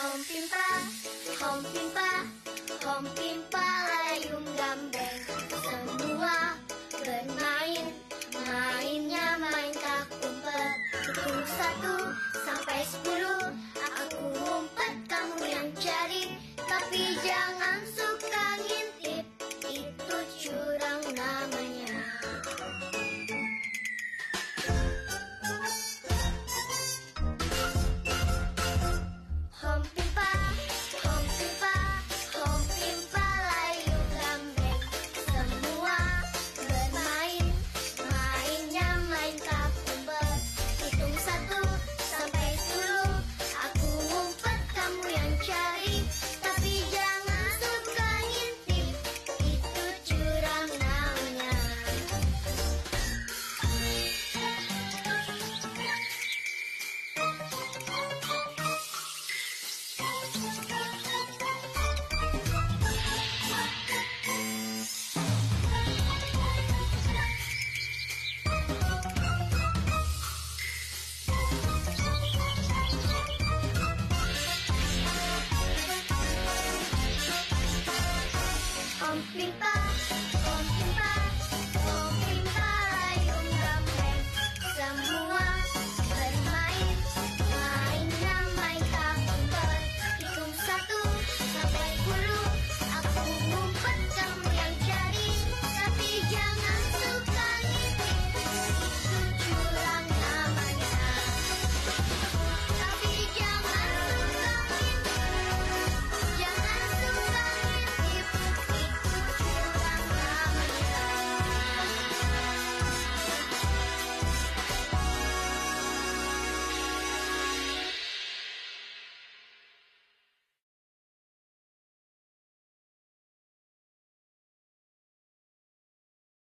红心吧，红心吧，红心。